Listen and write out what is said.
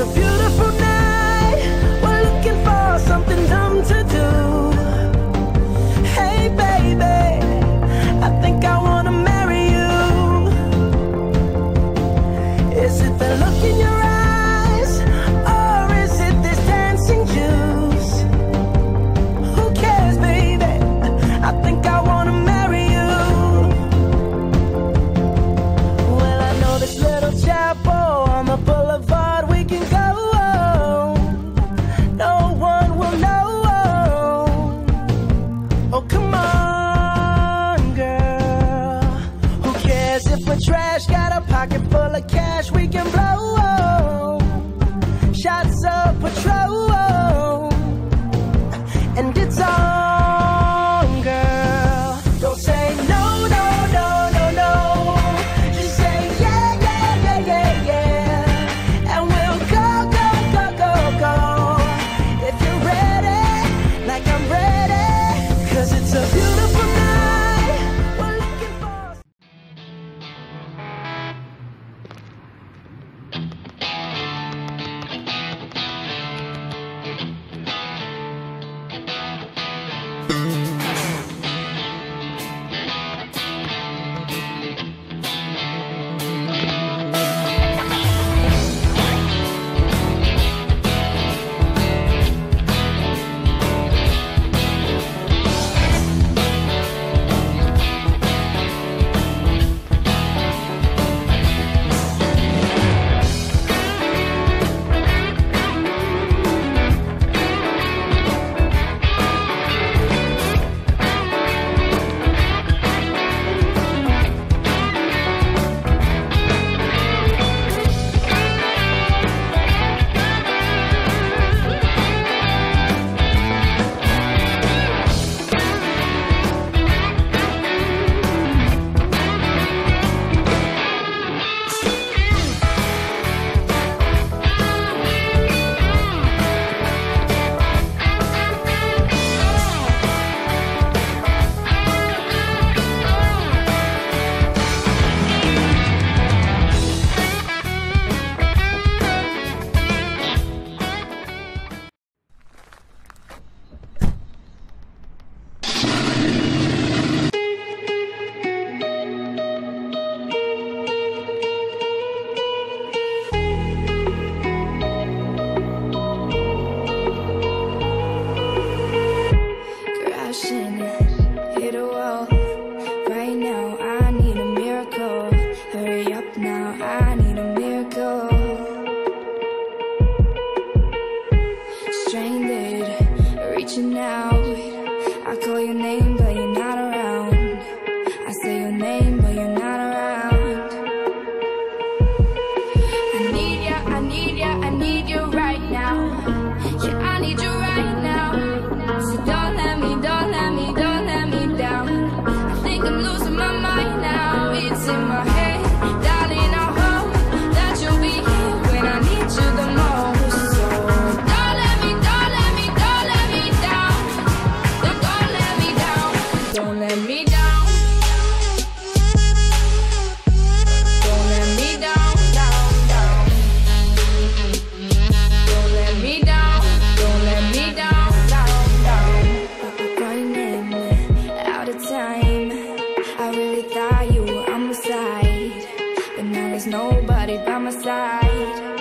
a beautiful call your name nobody by my side.